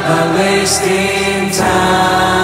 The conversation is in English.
by wasting time.